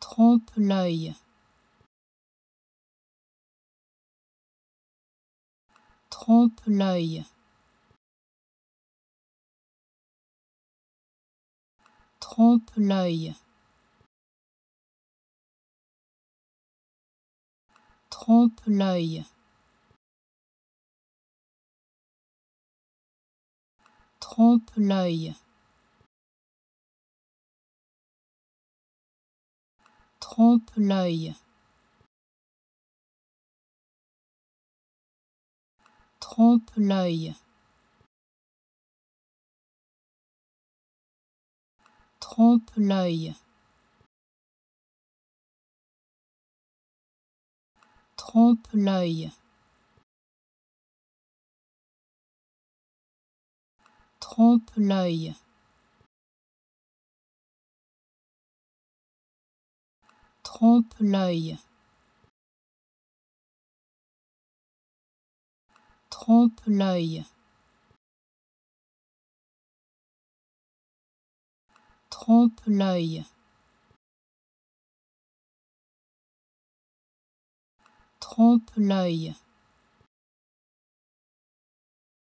Trompe-l'œil. Trompe-l'œil. Trompe-l'œil. Trompe-l'œil. Trompe-l'œil. Trompe l'œil. Trompe l'œil. Trompe l'œil. Trompe l'œil. Trompe l'œil. Trompe-l'œil. Trompe-l'œil. Trompe-l'œil. Trompe-l'œil.